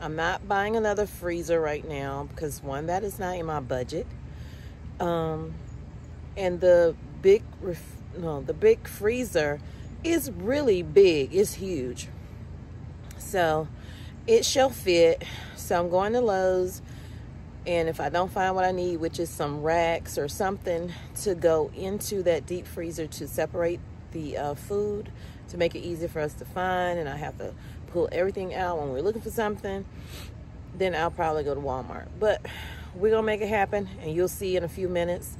I'm not buying another freezer right now because one, that is not in my budget. Um, and the big, no, the big freezer is really big. It's huge. So it shall fit. So I'm going to Lowe's. And if I don't find what I need, which is some racks or something to go into that deep freezer to separate the uh, food to make it easy for us to find, and I have to pull everything out when we're looking for something, then I'll probably go to Walmart. But we're going to make it happen, and you'll see in a few minutes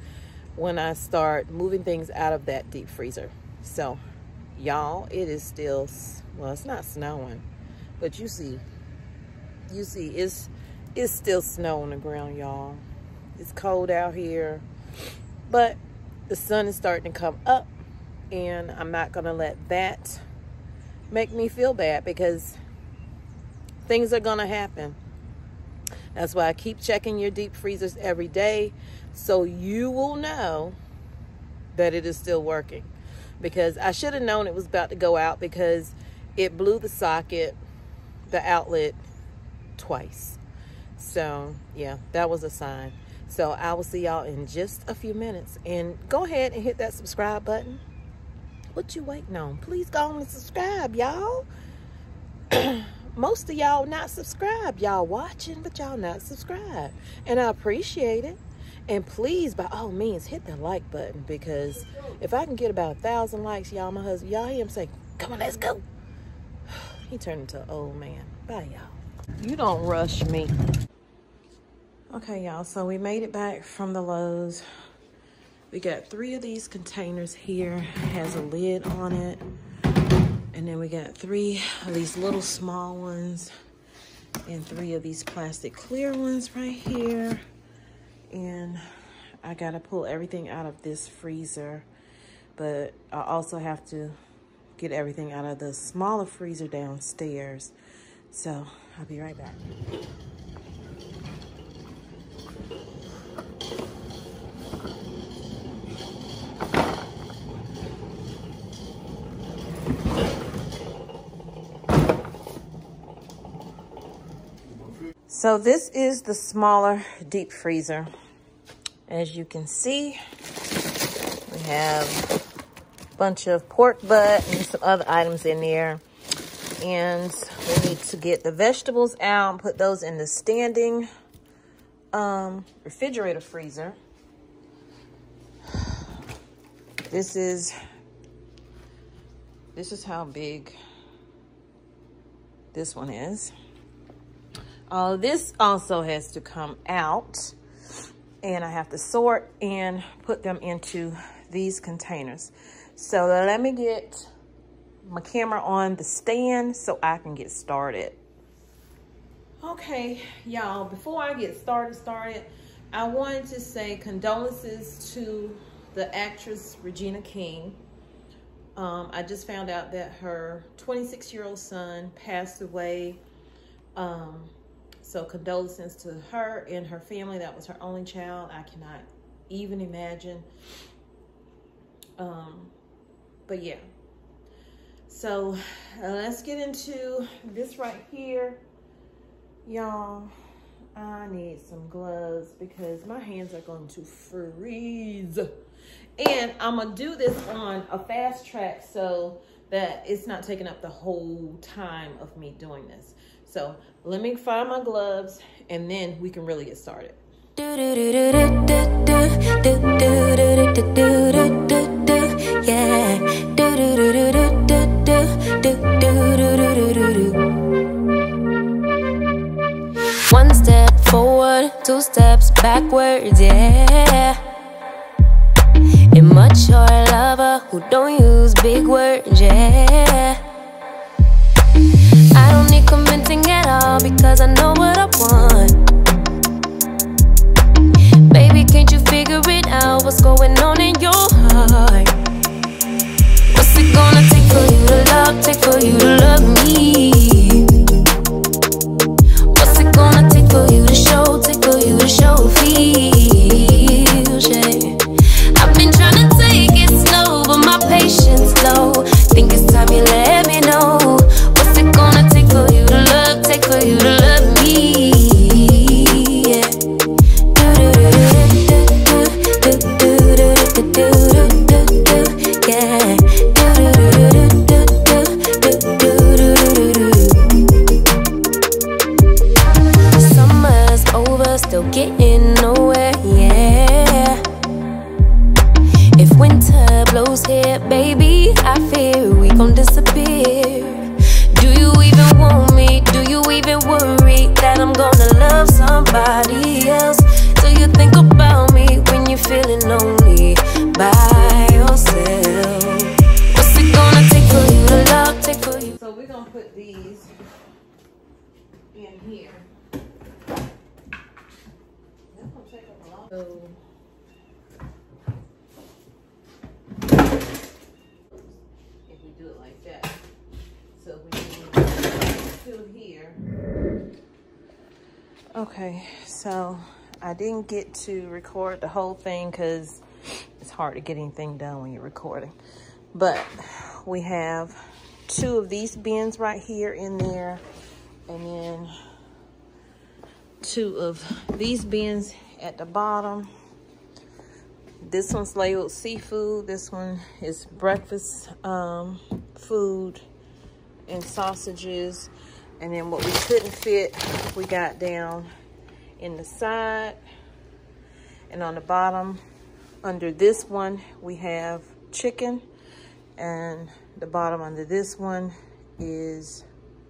when I start moving things out of that deep freezer. So, y'all, it is still, well, it's not snowing, but you see, you see, it's, it's still snow on the ground, y'all. It's cold out here, but the sun is starting to come up, and I'm not going to let that make me feel bad because things are going to happen. That's why I keep checking your deep freezers every day so you will know that it is still working. Because I should have known it was about to go out because it blew the socket, the outlet twice. So, yeah, that was a sign. So, I will see y'all in just a few minutes. And go ahead and hit that subscribe button. What you waiting on? Please go on and subscribe, y'all. most of y'all not subscribed. Y'all watching, but y'all not subscribed. And I appreciate it. And please, by all means, hit the like button because if I can get about a thousand likes, y'all, my husband, y'all hear him say, come on, let's go. He turned into an old man. Bye, y'all. You don't rush me. Okay, y'all, so we made it back from the Lowe's. We got three of these containers here. Has a lid on it. And then we got three of these little small ones and three of these plastic clear ones right here. And I got to pull everything out of this freezer. But I also have to get everything out of the smaller freezer downstairs. So I'll be right back. So this is the smaller deep freezer. As you can see, we have a bunch of pork butt and some other items in there. And we need to get the vegetables out, put those in the standing um, refrigerator freezer. This is, this is how big this one is. Uh, this also has to come out and I have to sort and put them into these containers. So let me get my camera on the stand so I can get started. Okay, y'all, before I get started, started, I wanted to say condolences to the actress Regina King. Um, I just found out that her 26-year-old son passed away um, so condolences to her and her family. That was her only child. I cannot even imagine. Um, but yeah. So uh, let's get into this right here. Y'all, I need some gloves because my hands are going to freeze. And I'm going to do this on a fast track so that it's not taking up the whole time of me doing this. So let me find my gloves and then we can really get started. One step forward, two steps backwards, yeah. Immature lover who don't use big words, yeah. Convincing at all because I know what I want. Baby, can't you figure it out? What's going on in your heart? somebody else. Do you think about me when you're feeling lonely by yourself? What's it gonna take for you to love? Take for you. So we're gonna put these in here. So Okay, so I didn't get to record the whole thing because it's hard to get anything done when you're recording. But we have two of these bins right here in there and then two of these bins at the bottom this one's labeled seafood this one is breakfast um, food and sausages and then what we couldn't fit we got down in the side and on the bottom under this one we have chicken and the bottom under this one is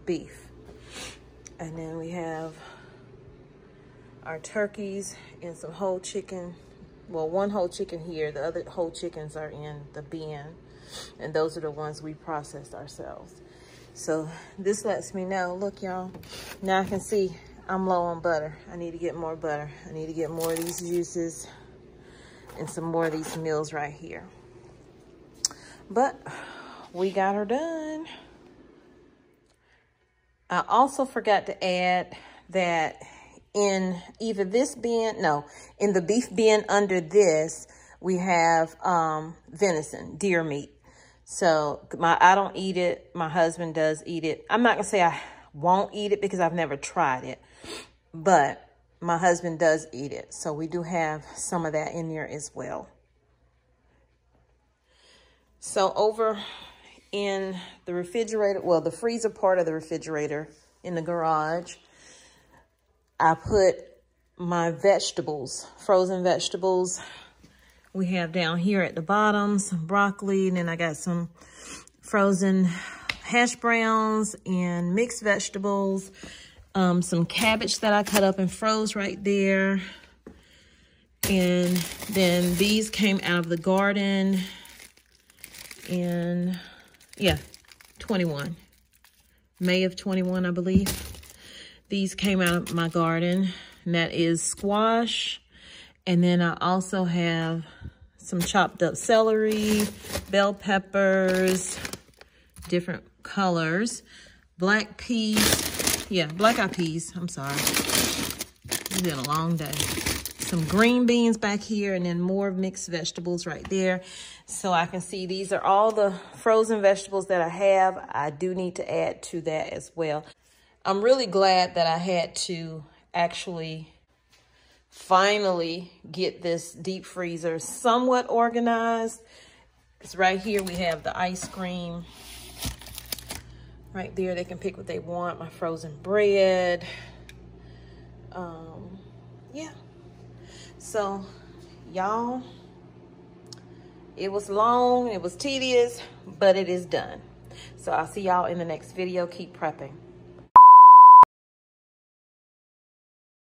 beef. And then we have our turkeys and some whole chicken. Well, one whole chicken here. The other whole chickens are in the bin. And those are the ones we processed ourselves. So this lets me know, look y'all, now I can see I'm low on butter. I need to get more butter. I need to get more of these juices and some more of these meals right here. But we got her done. I also forgot to add that in either this bin, no, in the beef bin under this, we have um, venison, deer meat. So my I don't eat it. My husband does eat it. I'm not to say I won't eat it because I've never tried it. But my husband does eat it. So we do have some of that in there as well. So over in the refrigerator, well, the freezer part of the refrigerator in the garage, I put my vegetables, frozen vegetables. We have down here at the bottom some broccoli, and then I got some frozen hash browns and mixed vegetables, um, some cabbage that I cut up and froze right there. And then these came out of the garden in yeah, 21. May of 21, I believe. These came out of my garden, and that is squash. And then I also have some chopped up celery, bell peppers, different colors, black peas. Yeah, black eyed peas. I'm sorry. It's been a long day some green beans back here and then more mixed vegetables right there. So I can see these are all the frozen vegetables that I have. I do need to add to that as well. I'm really glad that I had to actually finally get this deep freezer somewhat organized. It's right here we have the ice cream. Right there, they can pick what they want. My frozen bread. Um, yeah. So, y'all, it was long, it was tedious, but it is done. So I'll see y'all in the next video. Keep prepping.